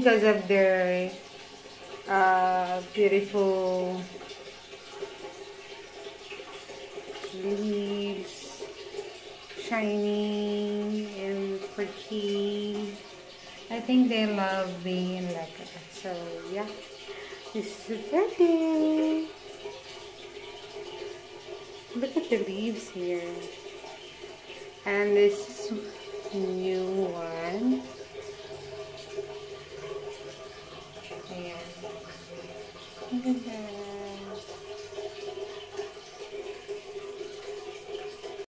very uh, beautiful leaves, shiny and pretty. I think they love being like leca. So yeah, this is pretty. Look at the leaves here. And this is new Look at that.